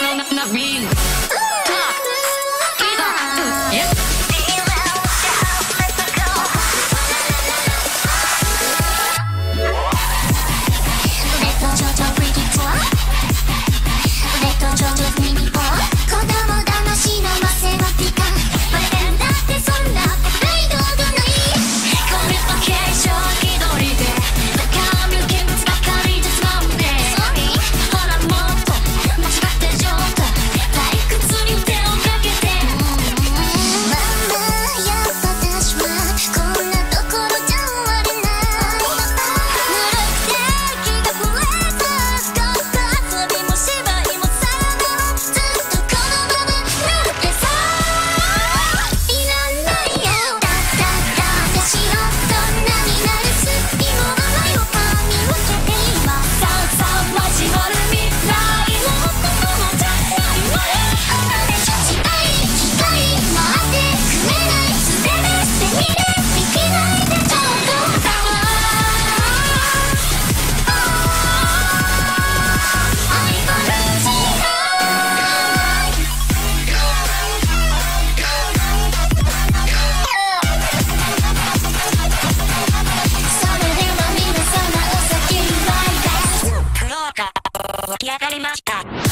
no, not, no, really. 起き上がりました。